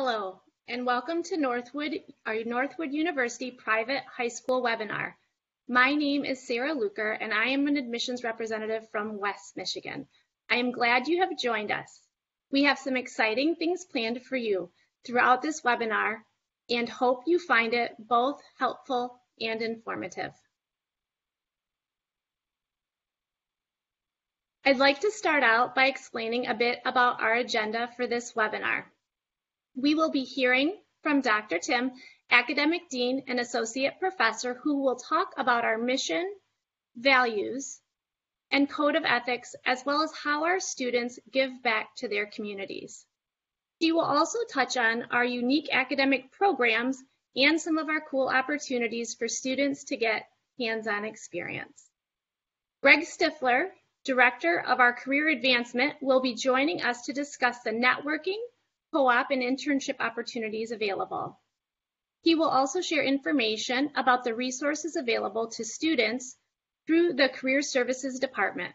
Hello, and welcome to Northwood, our Northwood University Private High School webinar. My name is Sarah Luker, and I am an admissions representative from West Michigan. I am glad you have joined us. We have some exciting things planned for you throughout this webinar and hope you find it both helpful and informative. I'd like to start out by explaining a bit about our agenda for this webinar. We will be hearing from Dr. Tim, Academic Dean and Associate Professor, who will talk about our mission, values, and code of ethics, as well as how our students give back to their communities. She will also touch on our unique academic programs and some of our cool opportunities for students to get hands-on experience. Greg Stifler, Director of our Career Advancement, will be joining us to discuss the networking, co-op, and internship opportunities available. He will also share information about the resources available to students through the Career Services Department.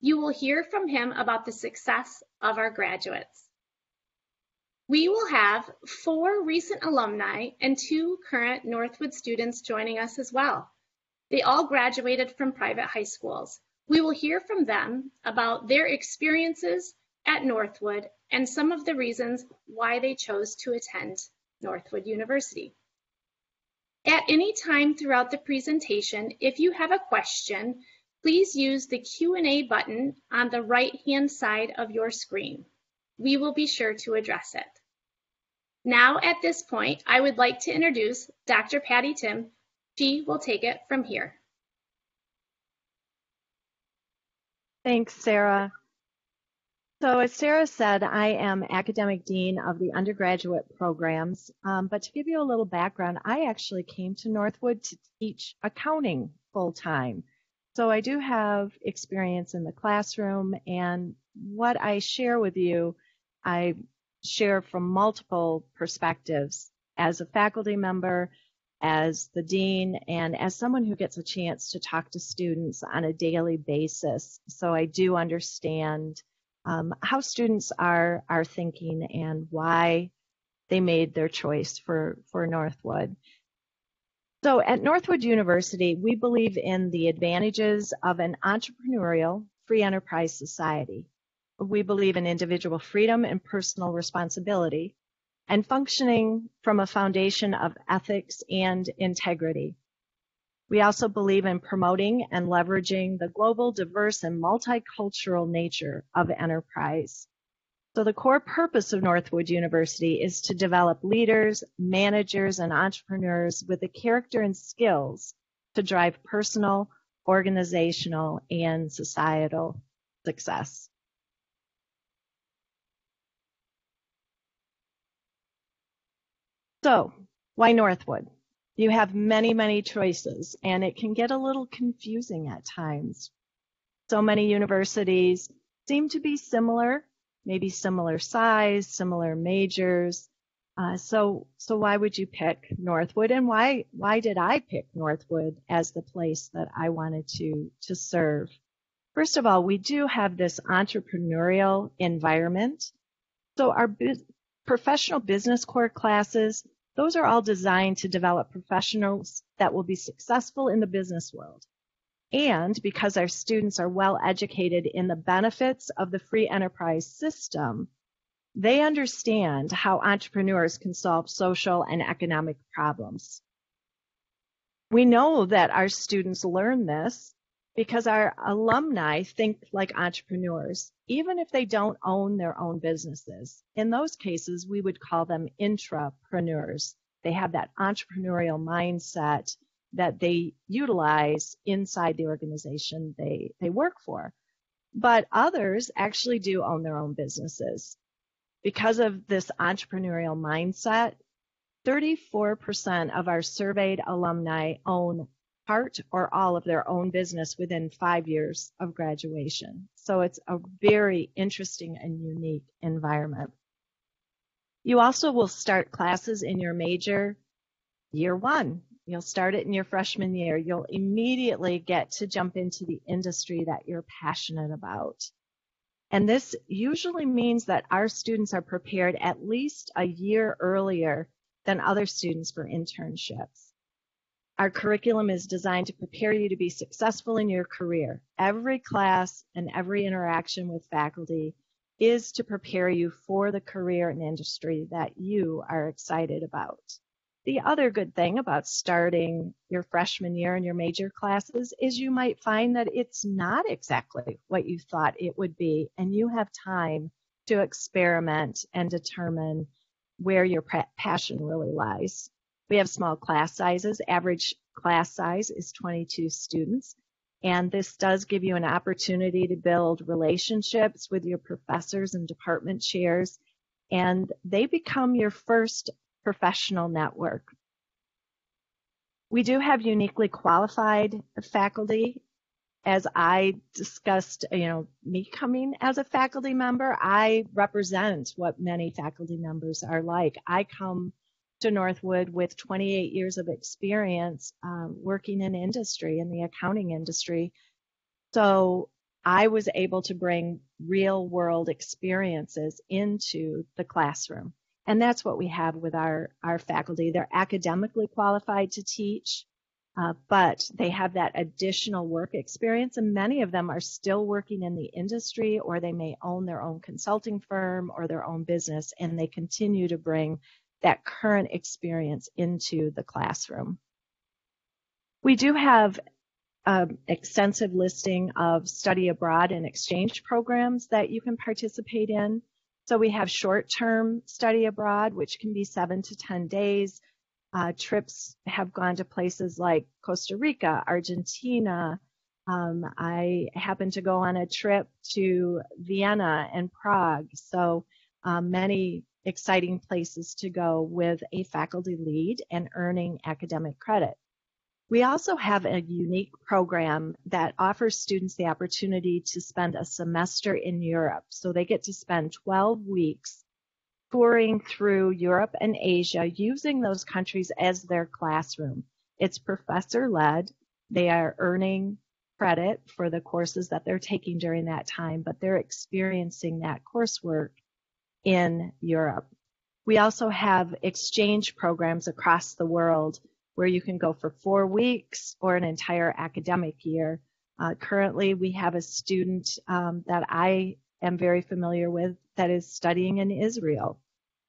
You will hear from him about the success of our graduates. We will have four recent alumni and two current Northwood students joining us as well. They all graduated from private high schools. We will hear from them about their experiences at Northwood and some of the reasons why they chose to attend Northwood University. At any time throughout the presentation, if you have a question, please use the Q&A button on the right-hand side of your screen. We will be sure to address it. Now, at this point, I would like to introduce Dr. Patty Tim. She will take it from here. Thanks, Sarah. So as Sarah said, I am academic dean of the undergraduate programs. Um, but to give you a little background, I actually came to Northwood to teach accounting full time. So I do have experience in the classroom and what I share with you, I share from multiple perspectives as a faculty member, as the dean, and as someone who gets a chance to talk to students on a daily basis. So I do understand um, how students are are thinking and why they made their choice for for Northwood. So at Northwood University, we believe in the advantages of an entrepreneurial free enterprise society. We believe in individual freedom and personal responsibility and functioning from a foundation of ethics and integrity. We also believe in promoting and leveraging the global, diverse, and multicultural nature of enterprise. So the core purpose of Northwood University is to develop leaders, managers, and entrepreneurs with the character and skills to drive personal, organizational, and societal success. So, why Northwood? You have many, many choices, and it can get a little confusing at times. So many universities seem to be similar, maybe similar size, similar majors. Uh, so, so why would you pick Northwood, and why why did I pick Northwood as the place that I wanted to to serve? First of all, we do have this entrepreneurial environment. So our bu- professional business core classes those are all designed to develop professionals that will be successful in the business world. And because our students are well educated in the benefits of the free enterprise system, they understand how entrepreneurs can solve social and economic problems. We know that our students learn this because our alumni think like entrepreneurs, even if they don't own their own businesses. In those cases, we would call them intrapreneurs. They have that entrepreneurial mindset that they utilize inside the organization they, they work for. But others actually do own their own businesses. Because of this entrepreneurial mindset, 34% of our surveyed alumni own part or all of their own business within five years of graduation. So it's a very interesting and unique environment. You also will start classes in your major year one. You'll start it in your freshman year. You'll immediately get to jump into the industry that you're passionate about. And this usually means that our students are prepared at least a year earlier than other students for internships. Our curriculum is designed to prepare you to be successful in your career. Every class and every interaction with faculty is to prepare you for the career and industry that you are excited about. The other good thing about starting your freshman year in your major classes is you might find that it's not exactly what you thought it would be, and you have time to experiment and determine where your passion really lies. We have small class sizes. Average class size is 22 students. And this does give you an opportunity to build relationships with your professors and department chairs. And they become your first professional network. We do have uniquely qualified faculty. As I discussed, you know, me coming as a faculty member, I represent what many faculty members are like. I come to Northwood with 28 years of experience um, working in industry, in the accounting industry. So I was able to bring real world experiences into the classroom. And that's what we have with our, our faculty. They're academically qualified to teach, uh, but they have that additional work experience. And many of them are still working in the industry, or they may own their own consulting firm or their own business, and they continue to bring that current experience into the classroom. We do have an extensive listing of study abroad and exchange programs that you can participate in. So we have short-term study abroad, which can be seven to 10 days. Uh, trips have gone to places like Costa Rica, Argentina. Um, I happened to go on a trip to Vienna and Prague. So um, many exciting places to go with a faculty lead and earning academic credit. We also have a unique program that offers students the opportunity to spend a semester in Europe. So they get to spend 12 weeks touring through Europe and Asia using those countries as their classroom. It's professor led. They are earning credit for the courses that they're taking during that time, but they're experiencing that coursework in Europe. We also have exchange programs across the world where you can go for four weeks or an entire academic year. Uh, currently, we have a student um, that I am very familiar with that is studying in Israel.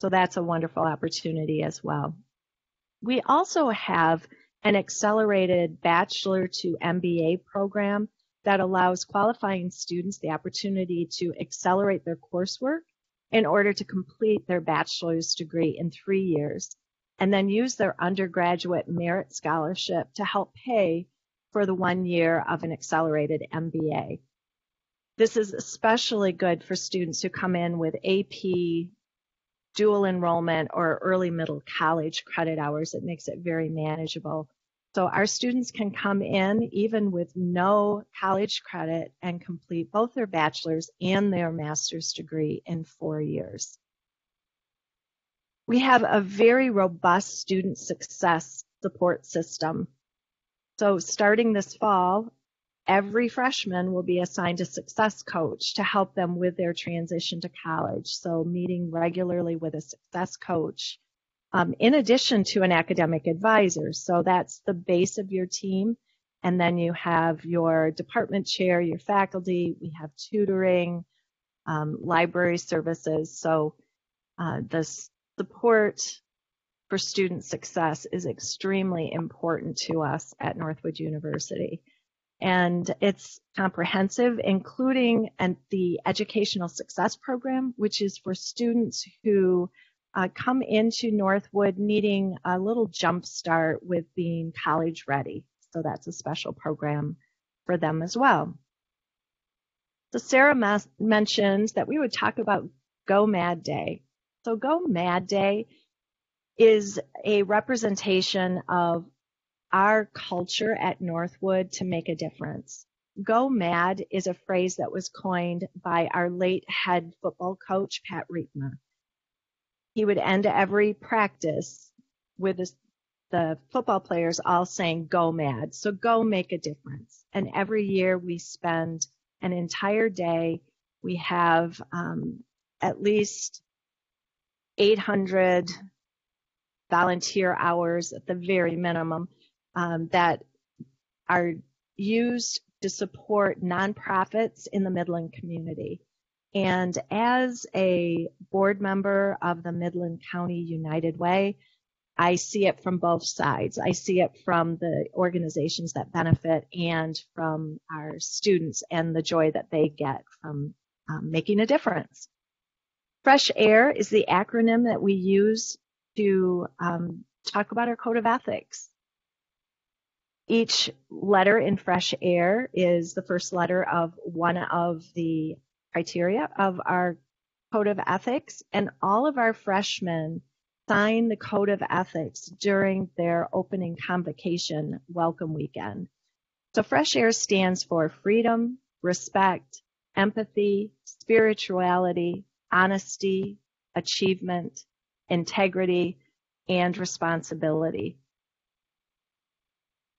So that's a wonderful opportunity as well. We also have an accelerated bachelor to MBA program that allows qualifying students the opportunity to accelerate their coursework in order to complete their bachelor's degree in three years and then use their undergraduate merit scholarship to help pay for the one year of an accelerated MBA. This is especially good for students who come in with AP dual enrollment or early middle college credit hours. It makes it very manageable. So our students can come in even with no college credit and complete both their bachelor's and their master's degree in four years. We have a very robust student success support system. So starting this fall, every freshman will be assigned a success coach to help them with their transition to college. So meeting regularly with a success coach um, in addition to an academic advisor. So that's the base of your team. And then you have your department chair, your faculty, we have tutoring, um, library services. So uh, this support for student success is extremely important to us at Northwood University. And it's comprehensive, including and the Educational Success Program, which is for students who uh, come into Northwood needing a little jump start with being college ready. So that's a special program for them as well. So Sarah mentioned that we would talk about Go Mad Day. So Go Mad Day is a representation of our culture at Northwood to make a difference. Go Mad is a phrase that was coined by our late head football coach, Pat Riepma. He would end every practice with the football players all saying, Go Mad. So go make a difference. And every year we spend an entire day We have um, at least 800 volunteer hours at the very minimum um, that are used to support nonprofits in the Midland community. And as a board member of the Midland County United Way, I see it from both sides. I see it from the organizations that benefit and from our students and the joy that they get from um, making a difference. Fresh Air is the acronym that we use to um, talk about our code of ethics. Each letter in Fresh Air is the first letter of one of the criteria of our code of ethics, and all of our freshmen sign the code of ethics during their opening convocation welcome weekend. So Fresh Air stands for freedom, respect, empathy, spirituality, honesty, achievement, integrity, and responsibility.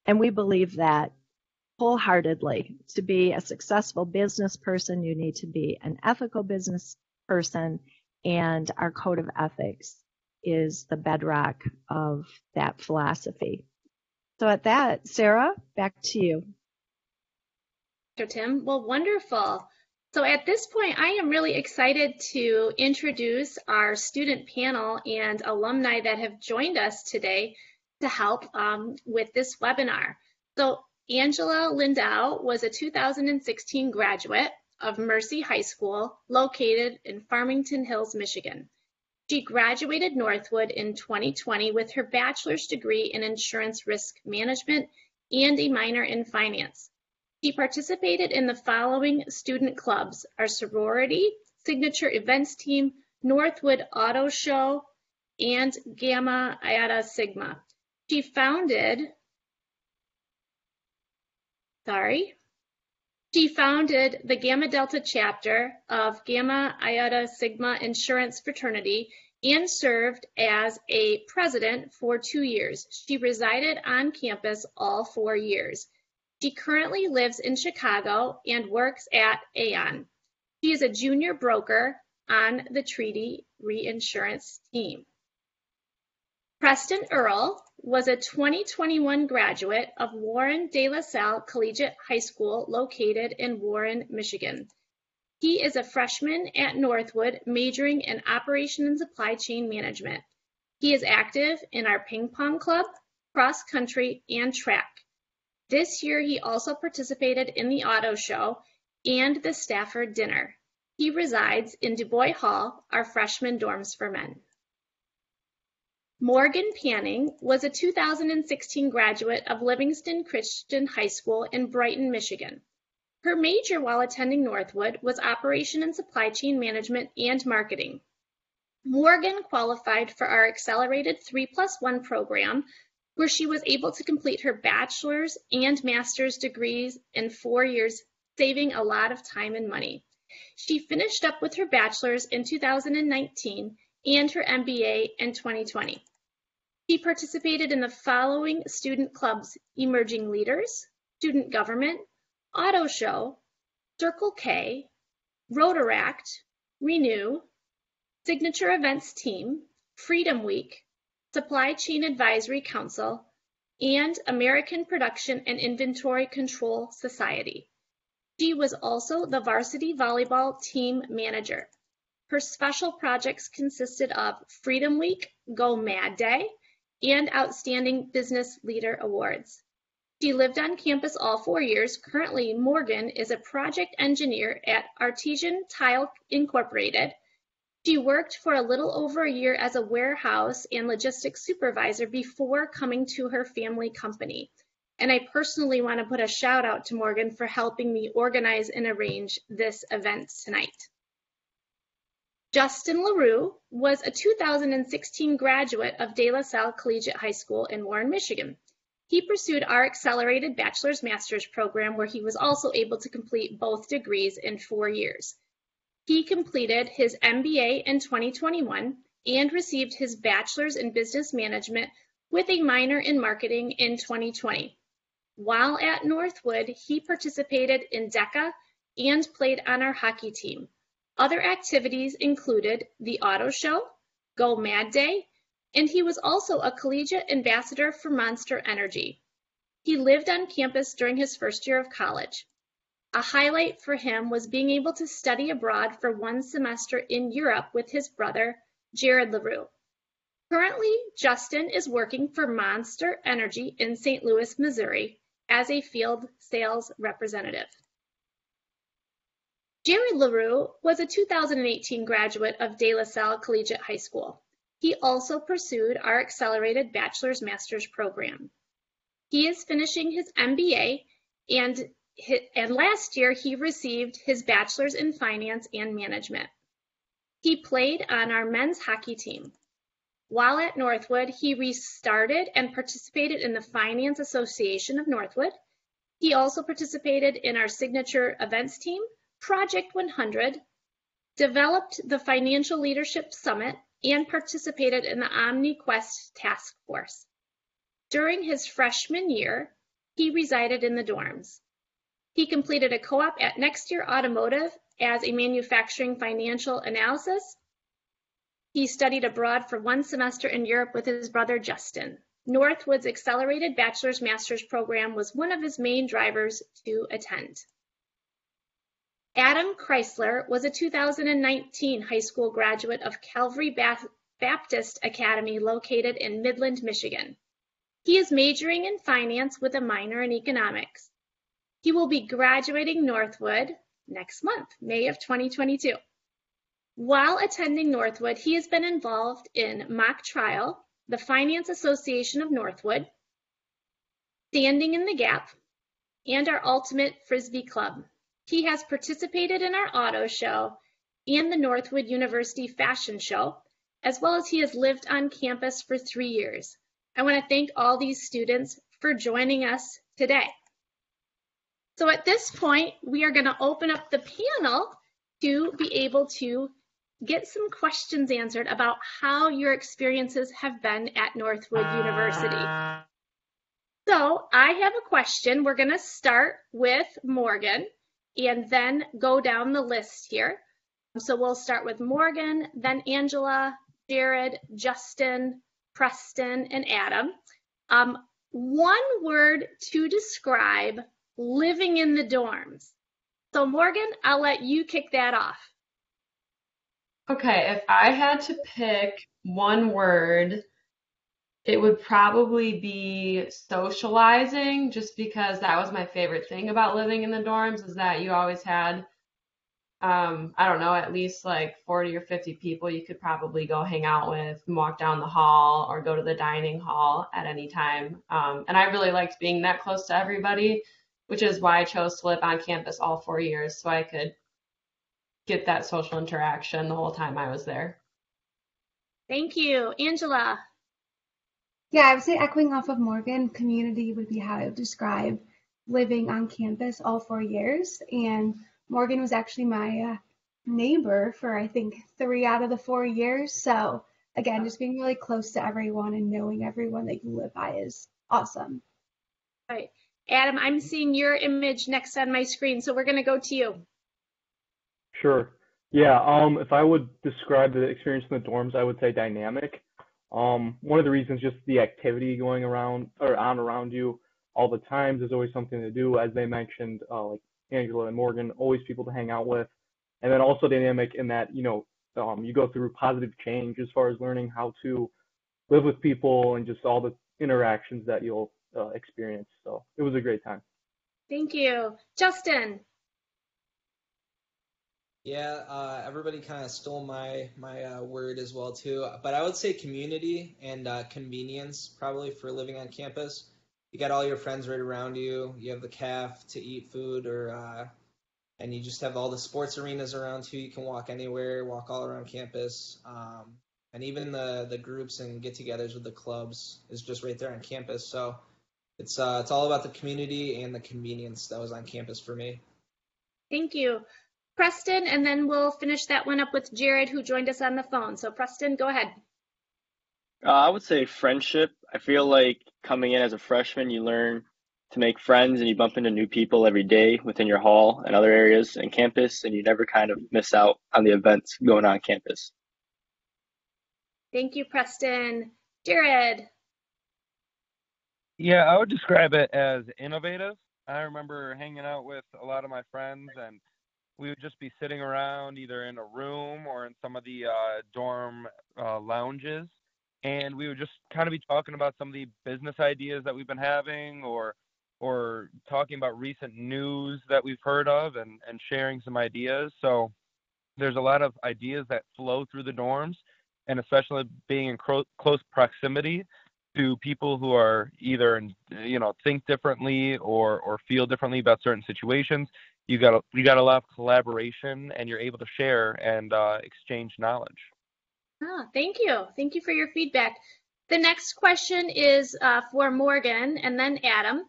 And we believe that wholeheartedly. To be a successful business person, you need to be an ethical business person, and our code of ethics is the bedrock of that philosophy. So at that, Sarah, back to you. Dr. Tim, well, wonderful. So at this point, I am really excited to introduce our student panel and alumni that have joined us today to help um, with this webinar. So Angela Lindau was a 2016 graduate of Mercy High School located in Farmington Hills, Michigan. She graduated Northwood in 2020 with her bachelor's degree in insurance risk management and a minor in finance. She participated in the following student clubs, our sorority, signature events team, Northwood Auto Show, and Gamma Iota Sigma. She founded, sorry, she founded the Gamma Delta chapter of Gamma Iota Sigma Insurance Fraternity and served as a president for two years. She resided on campus all four years. She currently lives in Chicago and works at Aon. She is a junior broker on the treaty reinsurance team. Preston Earl was a 2021 graduate of Warren De La Salle Collegiate High School located in Warren, Michigan. He is a freshman at Northwood majoring in Operation and Supply Chain Management. He is active in our ping pong club, cross country, and track. This year he also participated in the auto show and the Stafford dinner. He resides in DuBois Hall, our freshman dorms for men. Morgan Panning was a 2016 graduate of Livingston Christian High School in Brighton, Michigan. Her major while attending Northwood was Operation and Supply Chain Management and Marketing. Morgan qualified for our accelerated 3 plus 1 program, where she was able to complete her bachelor's and master's degrees in four years, saving a lot of time and money. She finished up with her bachelor's in 2019 and her MBA in 2020. She participated in the following student clubs, Emerging Leaders, Student Government, Auto Show, Circle K, Rotaract, Renew, Signature Events Team, Freedom Week, Supply Chain Advisory Council, and American Production and Inventory Control Society. She was also the varsity volleyball team manager. Her special projects consisted of Freedom Week, Go Mad Day, and Outstanding Business Leader Awards. She lived on campus all four years. Currently, Morgan is a project engineer at Artesian Tile Incorporated. She worked for a little over a year as a warehouse and logistics supervisor before coming to her family company. And I personally want to put a shout out to Morgan for helping me organize and arrange this event tonight. Justin LaRue was a 2016 graduate of De La Salle Collegiate High School in Warren, Michigan. He pursued our accelerated bachelor's master's program where he was also able to complete both degrees in four years. He completed his MBA in 2021 and received his bachelor's in business management with a minor in marketing in 2020. While at Northwood, he participated in DECA and played on our hockey team. Other activities included the auto show, Go Mad Day, and he was also a collegiate ambassador for Monster Energy. He lived on campus during his first year of college. A highlight for him was being able to study abroad for one semester in Europe with his brother, Jared LaRue. Currently, Justin is working for Monster Energy in St. Louis, Missouri as a field sales representative. Jared LaRue was a 2018 graduate of De La Salle Collegiate High School. He also pursued our accelerated bachelor's master's program. He is finishing his MBA and, and last year he received his bachelor's in finance and management. He played on our men's hockey team. While at Northwood, he restarted and participated in the Finance Association of Northwood. He also participated in our signature events team Project 100, developed the Financial Leadership Summit, and participated in the OmniQuest Task Force. During his freshman year, he resided in the dorms. He completed a co-op at Nexteer Automotive as a manufacturing financial analysis. He studied abroad for one semester in Europe with his brother Justin. Northwood's accelerated bachelor's master's program was one of his main drivers to attend. Adam Chrysler was a 2019 high school graduate of Calvary Baptist Academy located in Midland, Michigan. He is majoring in finance with a minor in economics. He will be graduating Northwood next month, May of 2022. While attending Northwood, he has been involved in mock trial, the Finance Association of Northwood, Standing in the Gap, and our Ultimate Frisbee Club. He has participated in our auto show and the Northwood University Fashion Show, as well as he has lived on campus for three years. I want to thank all these students for joining us today. So at this point, we are going to open up the panel to be able to get some questions answered about how your experiences have been at Northwood University. So I have a question. We're going to start with Morgan and then go down the list here. So we'll start with Morgan, then Angela, Jared, Justin, Preston, and Adam. Um, one word to describe living in the dorms. So Morgan, I'll let you kick that off. Okay, if I had to pick one word it would probably be socializing, just because that was my favorite thing about living in the dorms is that you always had, um, I don't know, at least like 40 or 50 people you could probably go hang out with and walk down the hall or go to the dining hall at any time. Um, and I really liked being that close to everybody, which is why I chose to live on campus all four years so I could get that social interaction the whole time I was there. Thank you. Angela. Yeah, I would say echoing off of Morgan, community would be how I would describe living on campus all four years. And Morgan was actually my uh, neighbor for I think three out of the four years. So again, just being really close to everyone and knowing everyone that you live by is awesome. Right. Adam, I'm seeing your image next on my screen, so we're going to go to you. Sure. Yeah, um, if I would describe the experience in the dorms, I would say dynamic. Um, one of the reasons just the activity going around or on around you all the times. There's always something to do, as they mentioned, uh, like Angela and Morgan, always people to hang out with, and then also dynamic in that you know um, you go through positive change as far as learning how to live with people and just all the interactions that you'll uh, experience. So it was a great time. Thank you, Justin. Yeah, uh, everybody kind of stole my my uh, word as well too. But I would say community and uh, convenience probably for living on campus. You got all your friends right around you. You have the caf to eat food, or uh, and you just have all the sports arenas around too. You can walk anywhere, walk all around campus, um, and even the the groups and get-togethers with the clubs is just right there on campus. So it's uh, it's all about the community and the convenience that was on campus for me. Thank you. Preston, and then we'll finish that one up with Jared, who joined us on the phone. So, Preston, go ahead. Uh, I would say friendship. I feel like coming in as a freshman, you learn to make friends and you bump into new people every day within your hall and other areas and campus and you never kind of miss out on the events going on campus. Thank you, Preston. Jared. Yeah, I would describe it as innovative. I remember hanging out with a lot of my friends and we would just be sitting around either in a room or in some of the uh, dorm uh, lounges and we would just kind of be talking about some of the business ideas that we've been having or or talking about recent news that we've heard of and, and sharing some ideas. So there's a lot of ideas that flow through the dorms, and especially being in cro- close proximity to people who are either you know think differently or or feel differently about certain situations. You got a, you got a lot of collaboration, and you're able to share and uh, exchange knowledge. Ah, thank you. Thank you for your feedback. The next question is uh, for Morgan and then Adam.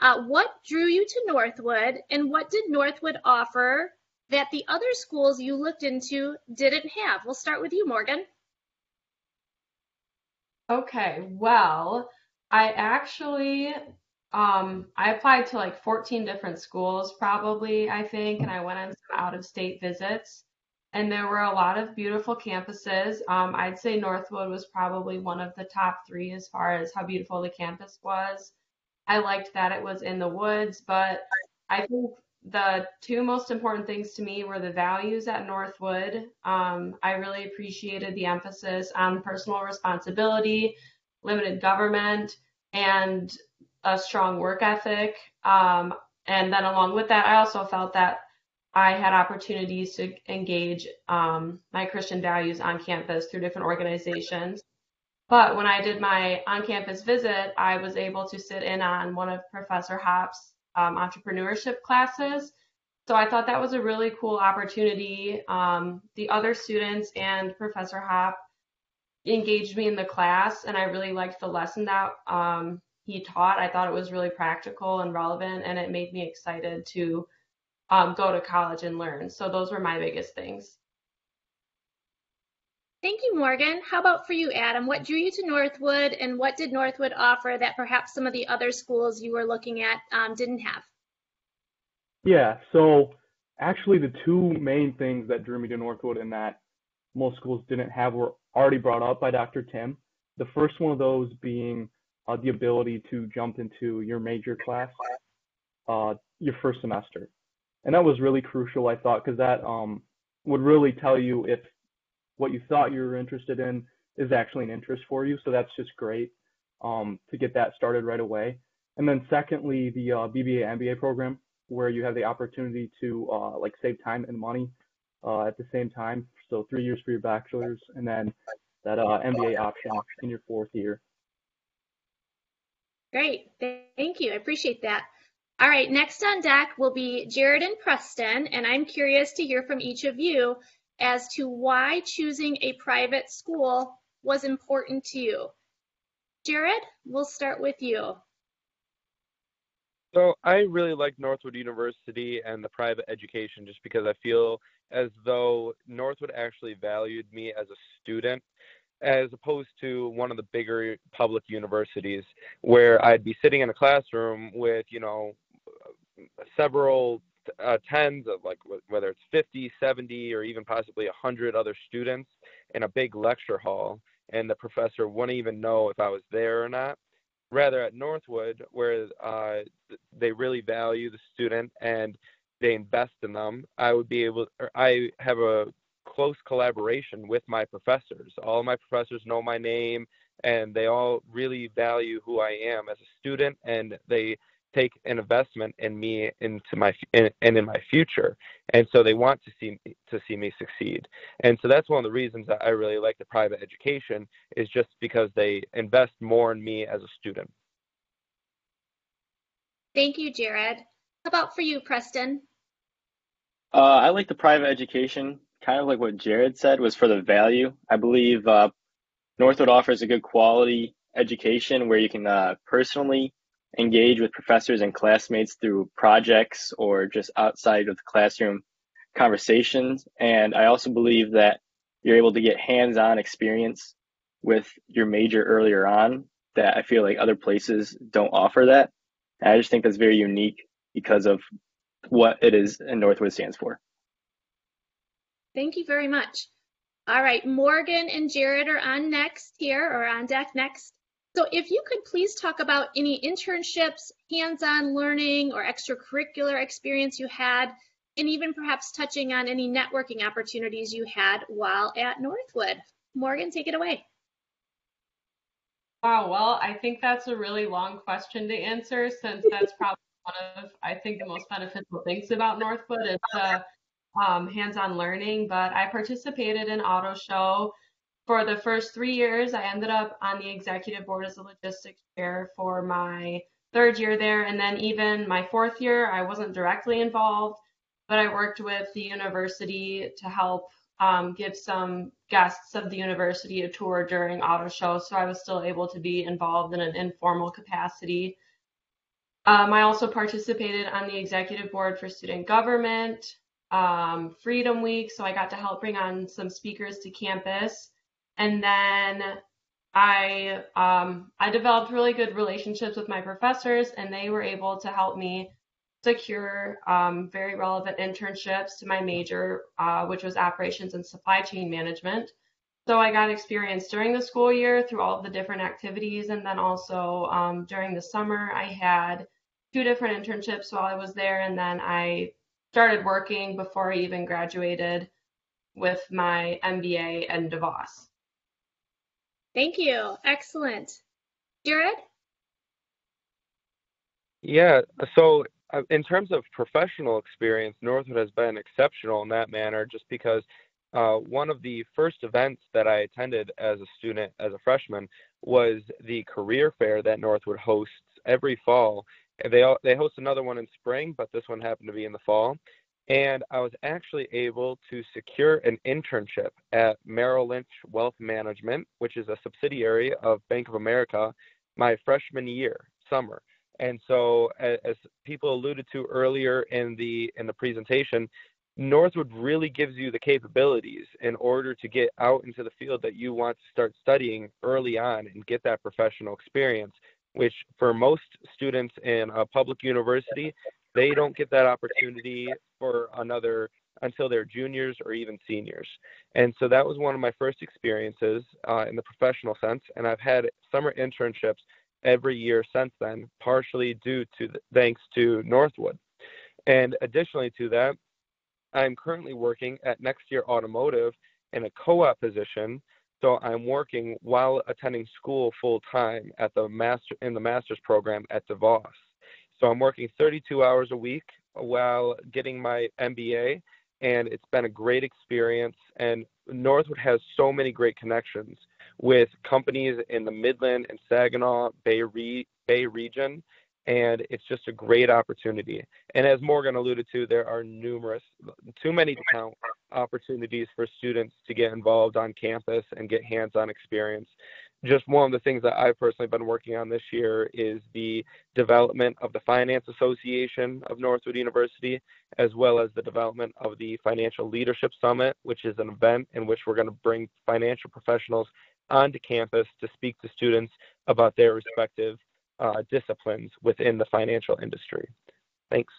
Uh, what drew you to Northwood and what did Northwood offer that the other schools you looked into didn't have? We'll start with you, Morgan. Okay, well, I actually um, I applied to like 14 different schools probably, I think, and I went on some out of state visits. And there were a lot of beautiful campuses. Um, I'd say Northwood was probably one of the top three as far as how beautiful the campus was. I liked that it was in the woods, but I think the two most important things to me were the values at Northwood. Um, I really appreciated the emphasis on personal responsibility, limited government, and a strong work ethic. Um, and then along with that, I also felt that I had opportunities to engage um, my Christian values on campus through different organizations. But when I did my on campus visit, I was able to sit in on one of Professor Hop's um, entrepreneurship classes. So I thought that was a really cool opportunity. Um, the other students and Professor Hop engaged me in the class, and I really liked the lesson that um, he taught. I thought it was really practical and relevant, and it made me excited to um, go to college and learn. So those were my biggest things. Thank you, Morgan. How about for you, Adam? What drew you to Northwood and what did Northwood offer that perhaps some of the other schools you were looking at um, didn't have? Yeah, so actually the two main things that drew me to Northwood and that most schools didn't have were already brought up by Dr. Tim. The first one of those being uh, the ability to jump into your major class uh, your first semester. And that was really crucial, I thought, because that um, would really tell you if what you thought you were interested in is actually an interest for you. So that's just great um, to get that started right away. And then secondly, the uh, BBA MBA program, where you have the opportunity to uh, like save time and money uh, at the same time. So three years for your bachelor's, and then that uh, MBA option in your fourth year. Great, thank you. I appreciate that. All right, next on deck will be Jared and Preston, and I'm curious to hear from each of you as to why choosing a private school was important to you. Jared, we'll start with you. So I really like Northwood University and the private education just because I feel as though Northwood actually valued me as a student as opposed to one of the bigger public universities where I'd be sitting in a classroom with, you know, several uh, tens of like whether it's 50, 70, or even possibly 100 other students in a big lecture hall, and the professor wouldn't even know if I was there or not. Rather at Northwood, where uh, they really value the student and they invest in them, I would be able. I have a close collaboration with my professors. All my professors know my name, and they all really value who I am as a student, and they take an investment in me into my in, and in my future. And so they want to see to see me succeed. And so that's one of the reasons that i really like the private education is just because they invest more in me as a student. Thank you jared. How about for you preston? Uh, i like the private education kind of like what jared said was for the value i believe uh, northwood offers a good quality education where you can uh, personally engage with professors and classmates through projects or just outside of the classroom conversations. And I also believe that you're able to get hands on experience with your major earlier on that I feel like other places don't offer that. And I just think that's very unique because of what it is and Northwood stands for. Thank you very much. All right, Morgan and Jared are on next here or on deck next. So if you could please talk about any internships, hands-on learning or extracurricular experience you had, and even perhaps touching on any networking opportunities you had while at Northwood. Morgan, take it away. Wow, well, I think that's a really long question to answer since that's probably one of, I think, the most beneficial things about Northwood is the um, hands-on learning. But I participated in auto show for the first three years. I ended up on the executive board as a logistics chair for my third year there. And then even my fourth year, I wasn't directly involved, but I worked with the university to help um, give some guests of the university a tour during auto show. So I was still able to be involved in an informal capacity. Um, I also participated on the executive board for student government, um, Freedom Week. So I got to help bring on some speakers to campus. And then I um, I developed really good relationships with my professors, and they were able to help me secure um, very relevant internships to my major, uh, which was operations and supply chain management. So I got experience during the school year through all the different activities, and then also um, during the summer I had two different internships while I was there, and then I started working before I even graduated with my MBA and DeVos. Thank you. Excellent. Jared? Yeah, so uh, in terms of professional experience, Northwood has been exceptional in that manner just because uh, one of the first events that I attended as a student, as a freshman, was the career fair that Northwood hosts every fall. They they host another one in spring, but this one happened to be in the fall and I was actually able to secure an internship at Merrill Lynch Wealth Management, which is a subsidiary of Bank of America, my freshman year, summer. And so, as people alluded to earlier in the in the presentation, Northwood really gives you the capabilities in order to get out into the field that you want to start studying early on and get that professional experience, which for most students in a public university, they don't get that opportunity for another until they're juniors or even seniors. And so that was one of my first experiences uh, in the professional sense. And I've had summer internships every year since then, partially due to the, thanks to Northwood. And additionally to that, I'm currently working at Nexteer Automotive in a co-op position. So I'm working while attending school full time at the master in the master's program at DeVos. So I'm working 32 hours a week while getting my MBA, and it's been a great experience. And Northwood has so many great connections with companies in the Midland and Saginaw Bay, Re- Bay region, and it's just a great opportunity. And as Morgan alluded to, there are numerous, too many to count, opportunities for students to get involved on campus and get hands-on experience just one of the things that I've personally been working on this year is the development of the Finance Association of Northwood University, as well as the development of the Financial Leadership Summit, which is an event in which we're going to bring financial professionals onto campus to speak to students about their respective uh, disciplines within the financial industry. Thanks.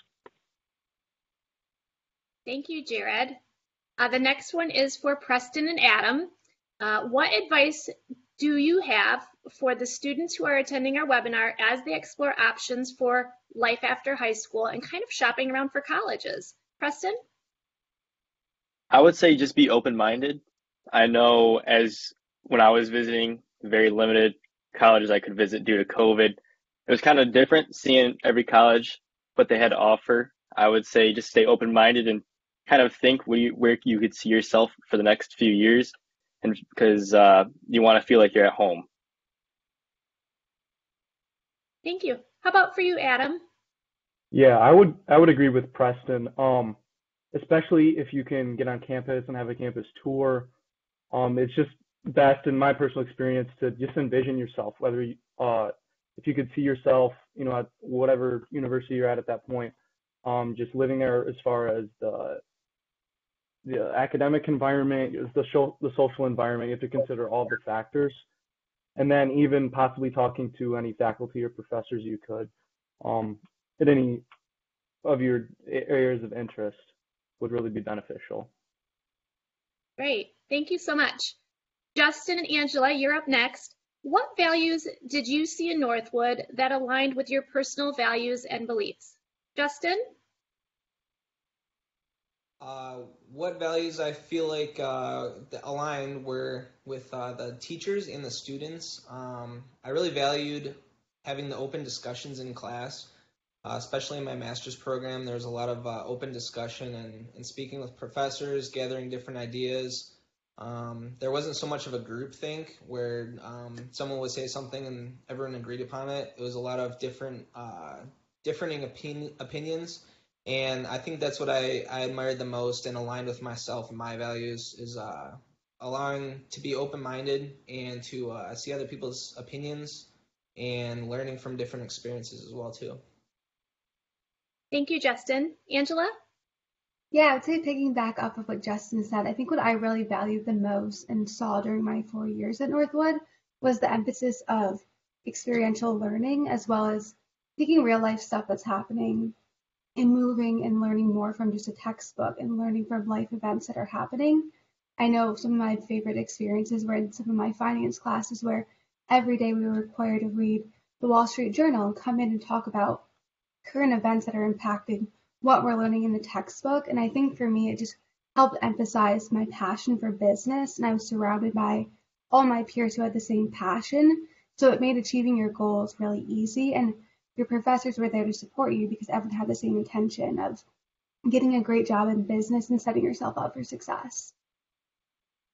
Thank you, Jared. Uh, the next one is for Preston and Adam. Uh, what advice do you have for the students who are attending our webinar as they explore options for life after high school and kind of shopping around for colleges? Preston? I would say just be open minded. I know as when I was visiting very limited colleges I could visit due to COVID, it was kind of different seeing every college what they had to offer. I would say just stay open minded and kind of think where you, where you could see yourself for the next few years and because uh, you want to feel like you're at home. Thank you. How about for you, Adam? Yeah, I would I would agree with Preston. Um, especially if you can get on campus and have a campus tour. Um, it's just best in my personal experience to just envision yourself, whether you, uh, if you could see yourself, you know, at whatever university you're at at that point, um, just living there as far as the the academic environment, the, the social environment. You have to consider all the factors. And then even possibly talking to any faculty or professors you could. um, at any of your areas of interest would really be beneficial. Great. Thank you so much. Justin and Angela, you're up next. What values did you see in Northwood that aligned with your personal values and beliefs? Justin? Uh, what values I feel like uh, align were with uh, the teachers and the students. Um, I really valued having the open discussions in class, uh, especially in my master's program. There was a lot of uh, open discussion and, and speaking with professors, gathering different ideas. Um, there wasn't so much of a group think where um, someone would say something and everyone agreed upon it. It was a lot of different, differing opinion, opinions and I think that's what I, I admired the most and aligned with myself and my values is uh, allowing to be open-minded and to uh, see other people's opinions and learning from different experiences as well too. Thank you, Justin. Angela? Yeah, I would say picking back up of what Justin said, I think what I really valued the most and saw during my four years at Northwood was the emphasis of experiential learning as well as taking real life stuff that's happening and moving and learning more from just a textbook and learning from life events that are happening. I know some of my favorite experiences were in some of my finance classes where every day we were required to read the Wall Street Journal and come in and talk about current events that are impacting what we're learning in the textbook. And I think for me, it just helped emphasize my passion for business. And I was surrounded by all my peers who had the same passion. So it made achieving your goals really easy. And your professors were there to support you because everyone had the same intention of getting a great job in business and setting yourself up for success.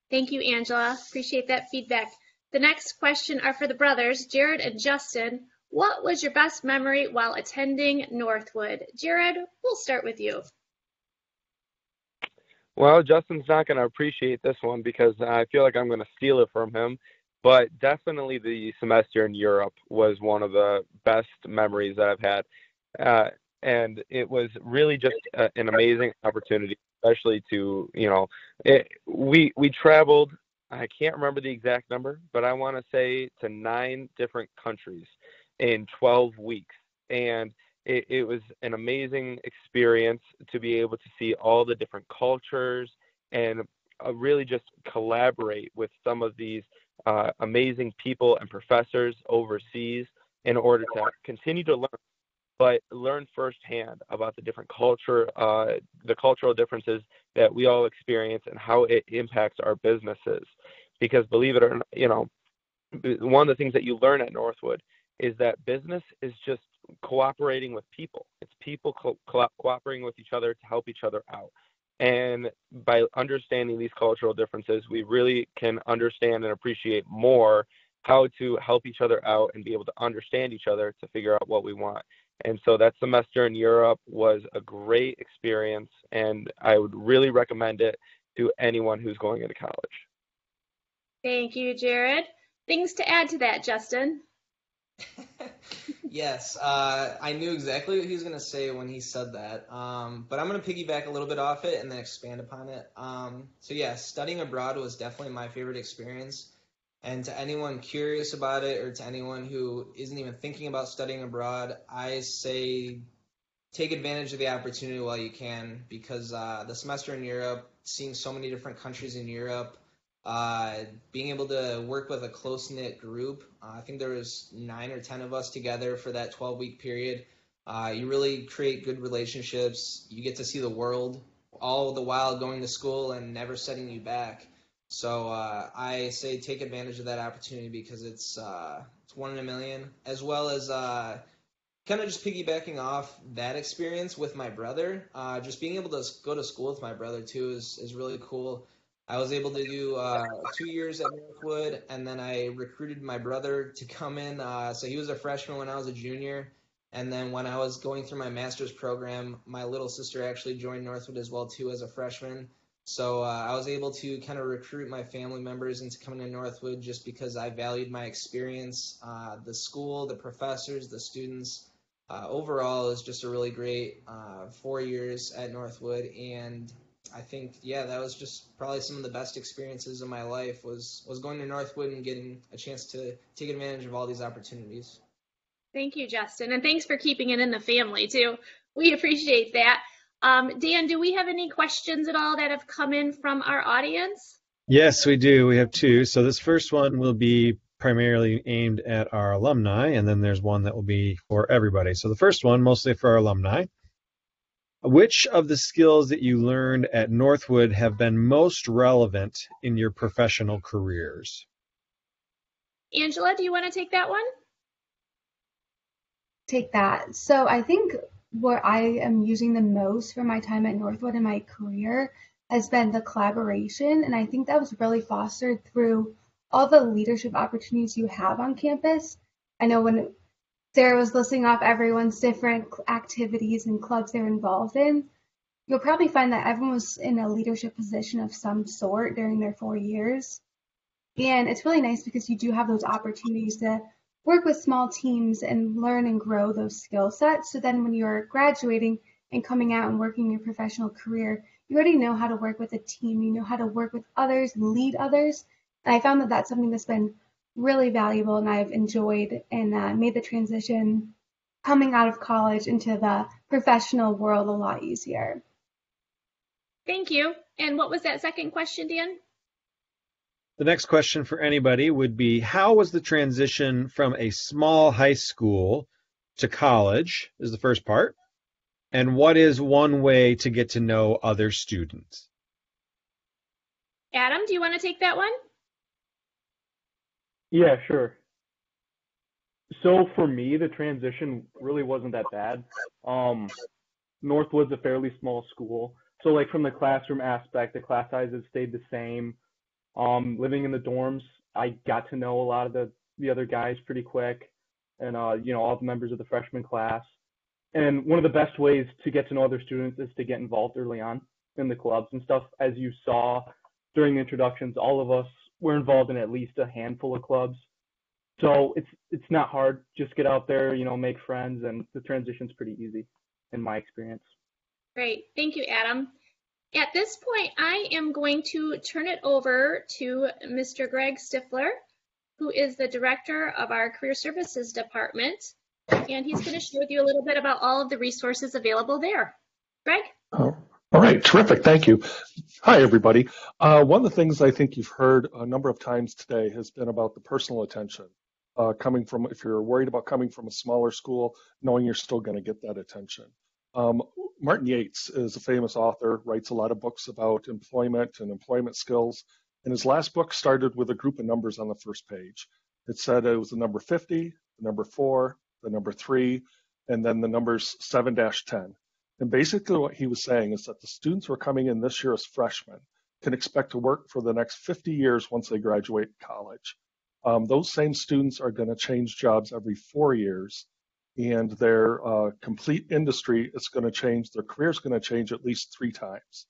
Thank you, Angela. Appreciate that feedback. The next question are for the brothers, Jared and Justin. What was your best memory while attending Northwood? Jared, we'll start with you. Well, Justin's not going to appreciate this one because I feel like I'm going to steal it from him but definitely the semester in Europe was one of the best memories that I've had. Uh, and it was really just a, an amazing opportunity, especially to, you know, it, we, we traveled, I can't remember the exact number, but I want to say to nine different countries in 12 weeks. And it, it was an amazing experience to be able to see all the different cultures and uh, really just collaborate with some of these uh, amazing people and professors overseas in order to continue to learn, but learn firsthand about the different culture, uh, the cultural differences that we all experience and how it impacts our businesses. Because believe it or not, you know, one of the things that you learn at Northwood is that business is just cooperating with people. It's people co- co- cooperating with each other to help each other out. And by understanding these cultural differences, we really can understand and appreciate more how to help each other out and be able to understand each other to figure out what we want. And so that semester in Europe was a great experience, and I would really recommend it to anyone who's going into college. Thank you, Jared. Things to add to that, Justin? yes, uh, I knew exactly what he was going to say when he said that. Um, but I'm going to piggyback a little bit off it and then expand upon it. Um, so, yeah, studying abroad was definitely my favorite experience. And to anyone curious about it or to anyone who isn't even thinking about studying abroad, I say take advantage of the opportunity while you can because uh, the semester in Europe, seeing so many different countries in Europe, uh, being able to work with a close knit group. Uh, I think there was nine or ten of us together for that 12 week period. Uh, you really create good relationships. You get to see the world, all the while going to school and never setting you back. So uh, I say take advantage of that opportunity because it's uh, it's one in a million, as well as uh, kind of just piggybacking off that experience with my brother. just being able to go to school with my brother too is is really cool. I was able to do uh, two years at Northwood, and then I recruited my brother to come in. Uh, so he was a freshman when I was a junior, and then when I was going through my master's program, my little sister actually joined Northwood as well too as a freshman. So uh, I was able to kind of recruit my family members into coming to Northwood just because I valued my experience, uh, the school, the professors, the students. Uh, overall, it was just a really great uh, four years at Northwood, and I think yeah, that was just probably some of the best experiences of my life was was going to Northwood and getting a chance to take advantage of all these opportunities. Thank you, Justin. And thanks for keeping it in the family, too. We appreciate that. Um, Dan, do we have any questions at all that have come in from our audience? Yes, we do. We have two. So this first one will be primarily aimed at our alumni, and then there's one that will be for everybody. So the first one, mostly for our alumni. Which of the skills that you learned at Northwood have been most relevant in your professional careers? Angela, do you want to take that one? Take that. So I think what I am using the most for my time at Northwood in my career has been the collaboration. And I think that was really fostered through all the leadership opportunities you have on campus. I know when Sarah was listing off everyone's different activities and clubs they're involved in, you'll probably find that everyone was in a leadership position of some sort during their four years. And it's really nice because you do have those opportunities to work with small teams and learn and grow those skill sets. So then when you're graduating and coming out and working your professional career, you already know how to work with a team, you know how to work with others and lead others. And I found that that's something that's been really valuable and I've enjoyed and uh, made the transition coming out of college into the professional world a lot easier. Thank you. And what was that second question, Dan? The next question for anybody would be How was the transition from a small high school to college? Is the first part. And what is one way to get to know other students? Adam, do you want to take that one? Yeah, sure. So for me, the transition really wasn't that bad. Um, Northwood's a fairly small school. So like from the classroom aspect, the class sizes stayed the same. Um, living in the dorms, I got to know a lot of the the other guys pretty quick, and uh, you know all the members of the freshman class. And one of the best ways to get to know other students is to get involved early on in the clubs and stuff. As you saw during the introductions, all of us were involved in at least a handful of clubs. So it's it's not hard. Just get out there, you know, make friends, and the transition's pretty easy, in my experience. Great, thank you, Adam. At this point, I am going to turn it over to Mr. Greg Stifler, who is the director of our Career Services Department, and he's going to share with you a little bit about all of the resources available there. Greg? Oh, all right, terrific. Thank you. Hi, everybody. Uh, one of the things I think you've heard a number of times today has been about the personal attention. Uh, coming from, if you're worried about coming from a smaller school, knowing you're still going to get that attention. Um, Martin Yates is a famous author, writes a lot of books about employment and employment skills. And his last book started with a group of numbers on the first page. It said it was the number 50, the number four, the number three, and then the numbers 7 10. And basically, what he was saying is that the students who are coming in this year as freshmen can expect to work for the next 50 years once they graduate college. Um, those same students are going to change jobs every four years and their uh, complete industry is going to change, their career is going to change at least three times.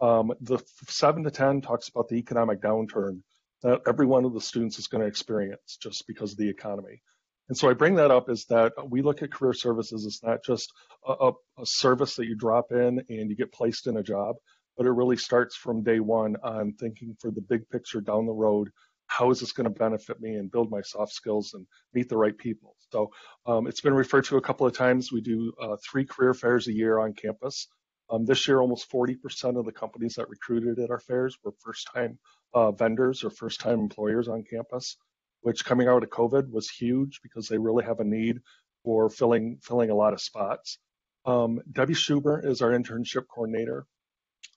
Um, the 7 to 10 talks about the economic downturn that every one of the students is going to experience just because of the economy. And so I bring that up is that we look at career services as not just a, a, service that you drop in and you get placed in a job, but it really starts from day one on thinking for the big picture down the road how is this going to benefit me and build my soft skills and meet the right people. So um, it's been referred to a couple of times. We do uh, three career fairs a year on campus. Um, this year, almost 40% of the companies that recruited at our fairs were first-time uh, vendors or first-time employers on campus, which coming out of COVID was huge because they really have a need for filling filling a lot of spots. Um, Debbie Schuber is our internship coordinator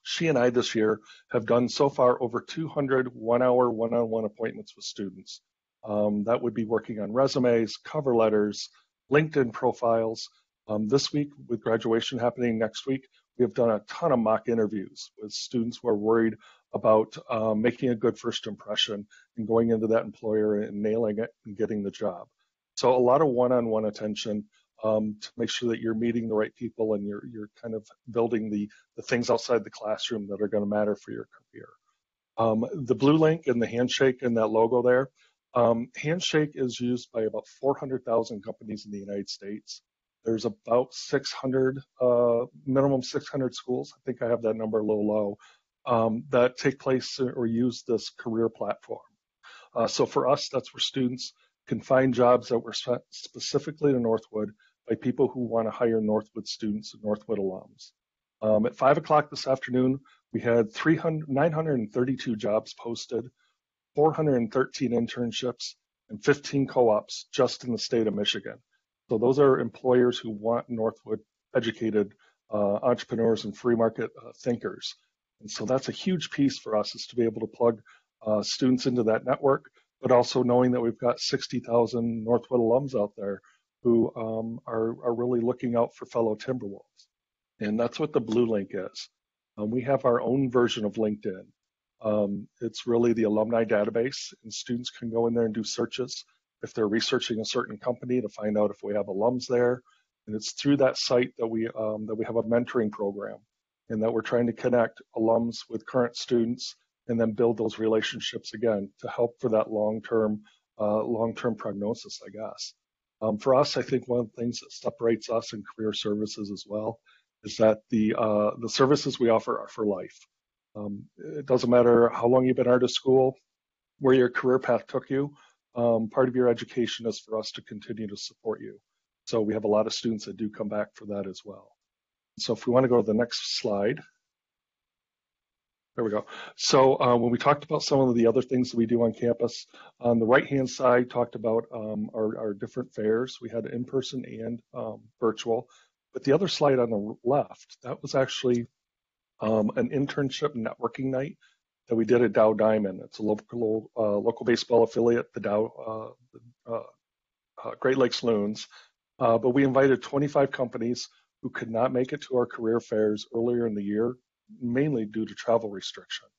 she and I this year have done so far over 200 one-hour one-on-one appointments with students. Um, that would be working on resumes, cover letters, LinkedIn profiles. Um, this week, with graduation happening next week, we have done a ton of mock interviews with students who are worried about um, making a good first impression and going into that employer and nailing it and getting the job. So a lot of one-on-one attention um, to make sure that you're meeting the right people and you're you're kind of building the the things outside the classroom that are going to matter for your career. Um, the blue link and the handshake and that logo there. Um, handshake is used by about 400,000 companies in the United States. There's about 600, uh, minimum 600 schools. I think I have that number a little low um, that take place or use this career platform. Uh, so for us, that's where students can find jobs that were specifically to Northwood by people who want to hire Northwood students and Northwood alums. Um, at 5 o'clock this afternoon, we had 300, 932 jobs posted, 413 internships, and 15 co-ops just in the state of Michigan. So those are employers who want Northwood educated uh, entrepreneurs and free market uh, thinkers. And so that's a huge piece for us is to be able to plug uh, students into that network, but also knowing that we've got 60,000 Northwood alums out there who um, are, are really looking out for fellow Timberwolves. And that's what the Blue Link is. Um, we have our own version of LinkedIn. Um, it's really the alumni database, and students can go in there and do searches if they're researching a certain company to find out if we have alums there. And it's through that site that we um, that we have a mentoring program, and that we're trying to connect alums with current students, and then build those relationships again to help for that long-term uh, long-term prognosis, I guess. Um, for us, I think one of the things that separates us in career services as well is that the uh, the services we offer are for life. Um, it doesn't matter how long you've been out of school, where your career path took you. Um, part of your education is for us to continue to support you. So we have a lot of students that do come back for that as well. So if we want to go to the next slide. There we go. So uh, when we talked about some of the other things that we do on campus, on the right-hand side talked about um, our, our, different fairs. We had in-person and um, virtual. But the other slide on the left, that was actually um, an internship networking night that we did at Dow Diamond. It's a local uh, local baseball affiliate, the Dow uh, uh, uh Great Lakes Loons. Uh, but we invited 25 companies who could not make it to our career fairs earlier in the year, mainly due to travel restrictions,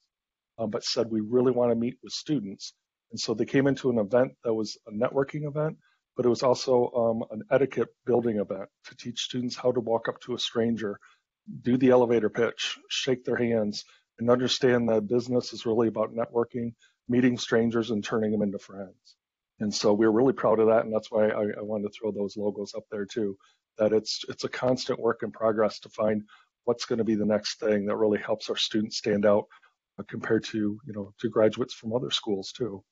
um, but said we really want to meet with students. And so they came into an event that was a networking event, but it was also um, an etiquette building event to teach students how to walk up to a stranger do the elevator pitch, shake their hands, and understand that business is really about networking, meeting strangers, and turning them into friends. And so we're really proud of that, and that's why I, I wanted to throw those logos up there too. That it's it's a constant work in progress to find what's going to be the next thing that really helps our students stand out uh, compared to you know to graduates from other schools too.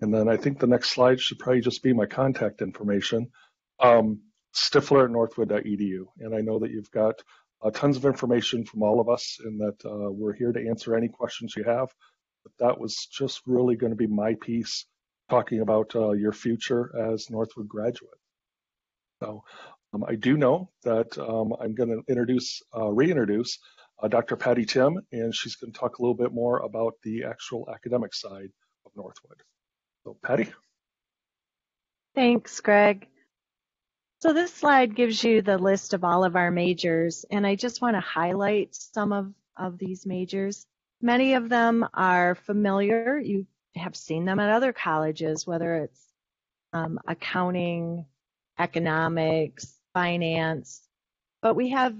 And then I think the next slide should probably just be my contact information. Um, Stifler at northwood.edu. And I know that you've got uh, tons of information from all of us and that uh, we're here to answer any questions you have. But that was just really going to be my piece talking about uh, your future as Northwood graduate. So um, I do know that um, I'm going to introduce, uh, reintroduce uh, Dr. Patty Tim, and she's going to talk a little bit more about the actual academic side of Northwood. So Patty. Thanks, Greg. So this slide gives you the list of all of our majors, and I just want to highlight some of, of these majors. Many of them are familiar. You have seen them at other colleges, whether it's um, accounting, economics, finance, but we have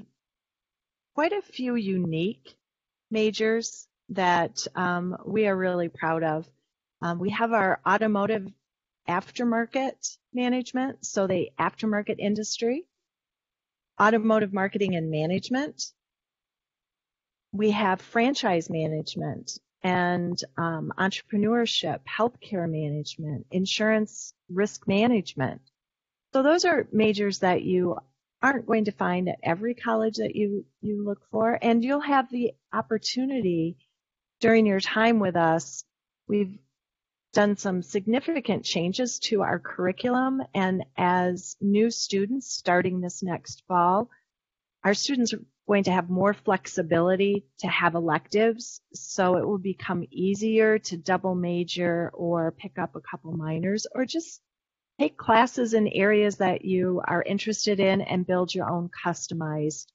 quite a few unique majors that um, we are really proud of. Um, we have our automotive aftermarket management, so the aftermarket industry, automotive marketing and management. We have franchise management and um, entrepreneurship, healthcare management, insurance risk management. So those are majors that you aren't going to find at every college that you, you look for, and you'll have the opportunity during your time with us. We've done some significant changes to our curriculum. And as new students starting this next fall, our students are going to have more flexibility to have electives. So it will become easier to double major or pick up a couple minors or just take classes in areas that you are interested in and build your own customized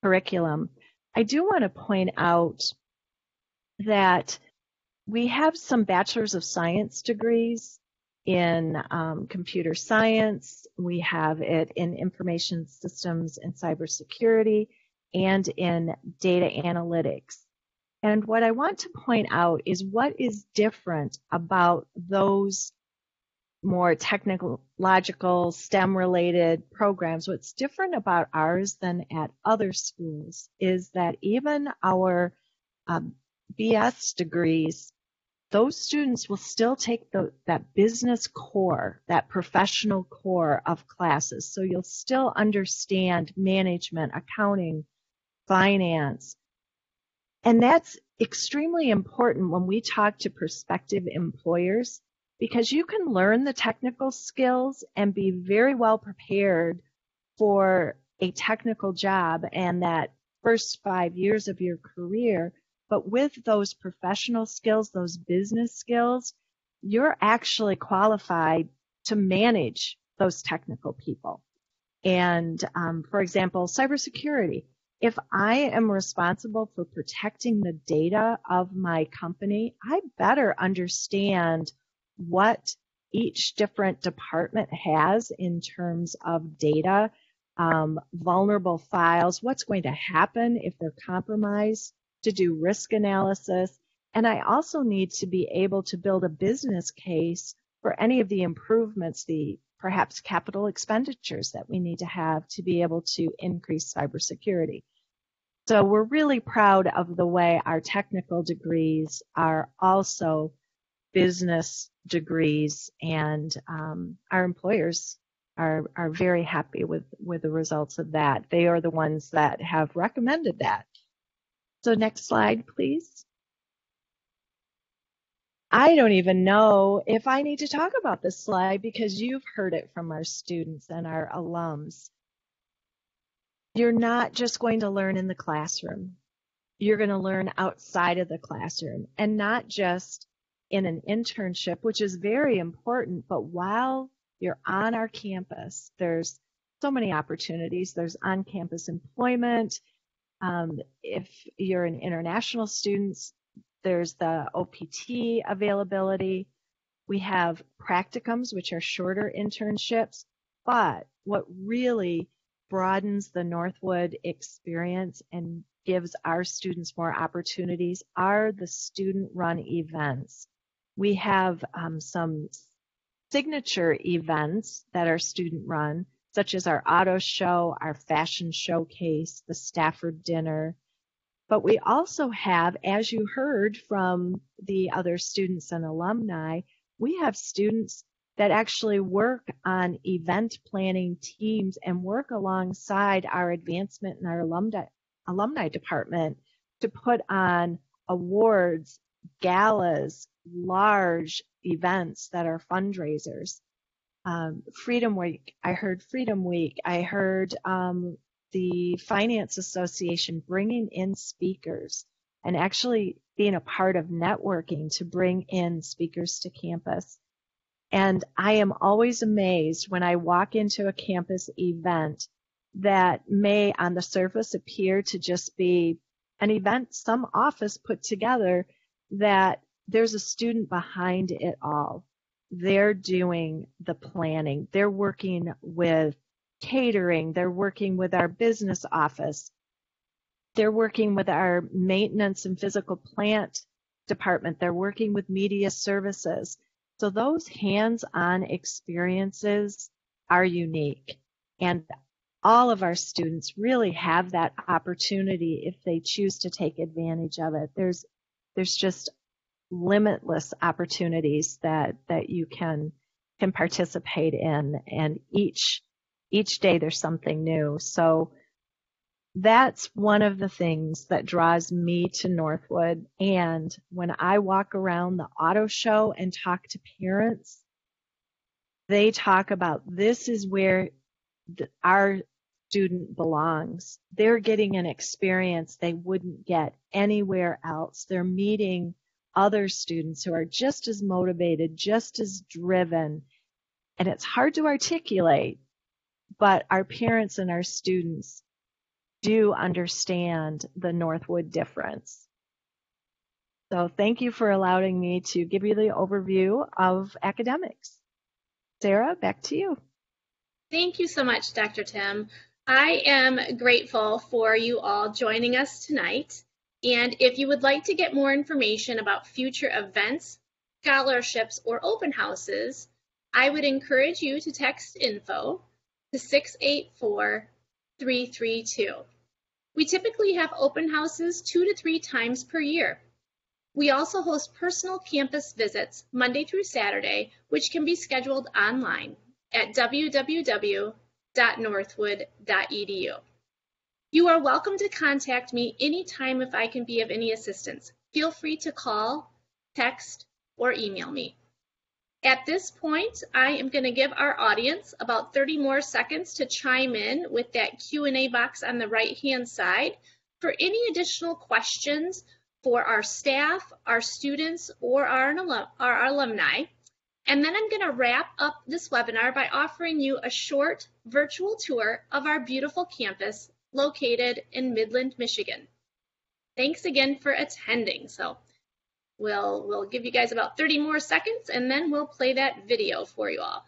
curriculum. I do want to point out that we have some bachelor's of science degrees in um, computer science. We have it in information systems and cybersecurity and in data analytics. And what I want to point out is what is different about those more technological, STEM related programs. What's different about ours than at other schools is that even our um, BS degrees those students will still take the, that business core, that professional core of classes. So you'll still understand management, accounting, finance. And that's extremely important when we talk to prospective employers because you can learn the technical skills and be very well prepared for a technical job and that first five years of your career. But with those professional skills, those business skills, you're actually qualified to manage those technical people. And um, for example, cybersecurity. If I am responsible for protecting the data of my company, I better understand what each different department has in terms of data, um, vulnerable files, what's going to happen if they're compromised, to do risk analysis. And I also need to be able to build a business case for any of the improvements, the perhaps capital expenditures that we need to have to be able to increase cybersecurity. So we're really proud of the way our technical degrees are also business degrees, and um, our employers are are very happy with with the results of that. They are the ones that have recommended that. So next slide, please. I don't even know if I need to talk about this slide because you've heard it from our students and our alums. You're not just going to learn in the classroom. You're going to learn outside of the classroom and not just in an internship, which is very important. But while you're on our campus, there's so many opportunities. There's on campus employment. Um, if you're an international student, there's the OPT availability. We have practicums, which are shorter internships. But what really broadens the Northwood experience and gives our students more opportunities are the student run events we have um, some signature events that are student run, such as our auto show, our fashion showcase, the Stafford dinner. But we also have, as you heard from the other students and alumni, we have students that actually work on event planning teams and work alongside our advancement and our alumni, alumni department to put on awards, galas, large events that are fundraisers. Um, Freedom Week, I heard Freedom Week, I heard um, the Finance Association bringing in speakers and actually being a part of networking to bring in speakers to campus. And I am always amazed when I walk into a campus event that may on the surface appear to just be an event some office put together that there's a student behind it all. They're doing the planning. They're working with catering. They're working with our business office. They're working with our maintenance and physical plant department. They're working with media services. So those hands-on experiences are unique. And all of our students really have that opportunity if they choose to take advantage of it. There's there's just limitless opportunities that that you can can participate in and each each day there's something new. So that's one of the things that draws me to Northwood. And when I walk around the auto show and talk to parents they talk about this is where our student belongs. They're getting an experience they wouldn't get anywhere else. They're meeting other students who are just as motivated, just as driven. And it's hard to articulate, but our parents and our students do understand the Northwood difference. So thank you for allowing me to give you the overview of academics. Sarah, back to you. Thank you so much, Dr. Tim. I am grateful for you all joining us tonight. And if you would like to get more information about future events, scholarships, or open houses, I would encourage you to text info to 684-332. We typically have open houses two to three times per year. We also host personal campus visits Monday through Saturday, which can be scheduled online at www.northwood.edu. You are welcome to contact me anytime if I can be of any assistance. Feel free to call, text, or email me. At this point, I am going to give our audience about 30 more seconds to chime in with that Q&A box on the right-hand side for any additional questions for our staff, our students, or our, our alumni. And then I'm going to wrap up this webinar by offering you a short virtual tour of our beautiful campus located in Midland, Michigan. Thanks again for attending. So we'll, we'll give you guys about 30 more seconds and then we'll play that video for you all.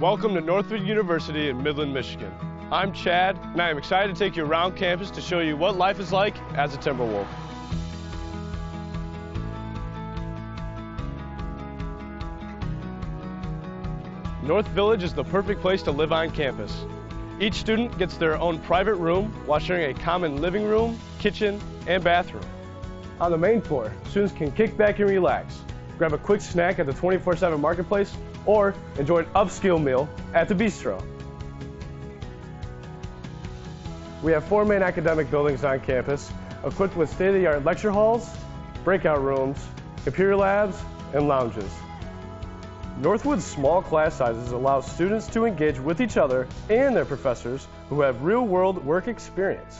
Welcome to Northwood University in Midland, Michigan. I'm Chad, and I am excited to take you around campus to show you what life is like as a Timberwolf. North Village is the perfect place to live on campus. Each student gets their own private room while sharing a common living room, kitchen, and bathroom. On the main floor, students can kick back and relax, grab a quick snack at the 24-7 marketplace, or enjoy an upscale meal at the bistro. We have four main academic buildings on campus, equipped with state-of-the-art lecture halls, breakout rooms, computer labs, and lounges. Northwood's small class sizes allow students to engage with each other and their professors who have real-world work experience.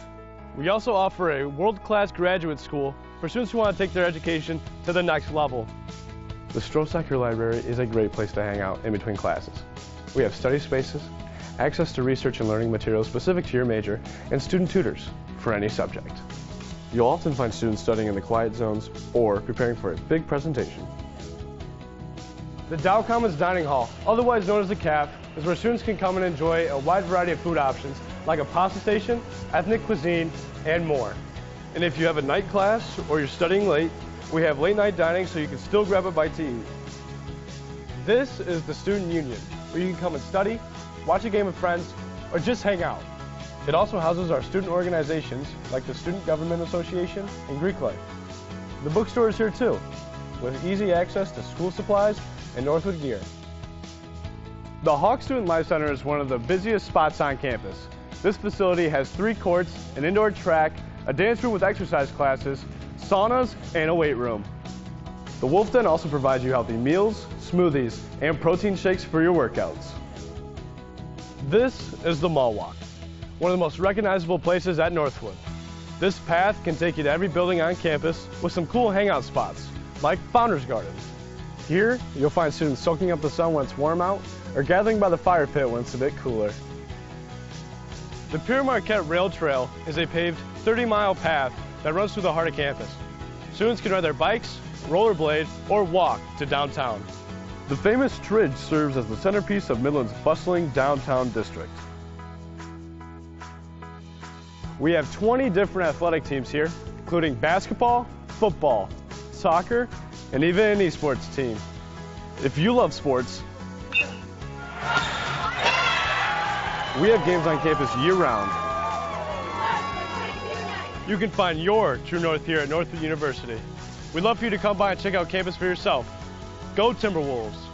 We also offer a world-class graduate school for students who want to take their education to the next level. The Strosacker Library is a great place to hang out in between classes. We have study spaces, access to research and learning materials specific to your major, and student tutors for any subject. You'll often find students studying in the quiet zones or preparing for a big presentation. The Dow Commons Dining Hall, otherwise known as the CAF, is where students can come and enjoy a wide variety of food options like a pasta station, ethnic cuisine, and more. And if you have a night class or you're studying late, we have late night dining so you can still grab a bite to eat. This is the Student Union, where you can come and study, watch a game with friends, or just hang out. It also houses our student organizations like the Student Government Association and Greek Life. The bookstore is here too, with easy access to school supplies and Northwood gear. The Hach Student Life Center is one of the busiest spots on campus. This facility has three courts, an indoor track, a dance room with exercise classes, saunas, and a weight room. The Wolf Den also provides you healthy meals, smoothies, and protein shakes for your workouts. This is the Mall Walk, one of the most recognizable places at Northwood. This path can take you to every building on campus with some cool hangout spots, like Founders Garden. Here, you'll find students soaking up the sun when it's warm out, or gathering by the fire pit when it's a bit cooler. The Pere Marquette Rail Trail is a paved 30-mile path that runs through the heart of campus. Students can ride their bikes, rollerblade, or walk to downtown. The famous Tridge serves as the centerpiece of Midland's bustling downtown district. We have 20 different athletic teams here, including basketball, football, soccer, and even an esports team. If you love sports, we have games on campus year-round. You can find your true north here at Northwood University. We'd love for you to come by and check out campus for yourself. Go Timberwolves!